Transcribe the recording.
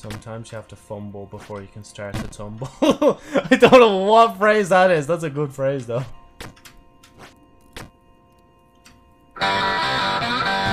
Sometimes you have to fumble before you can start to tumble. I don't know what phrase that is. That's a good phrase though.